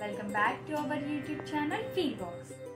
Welcome back to our YouTube channel Feelbox.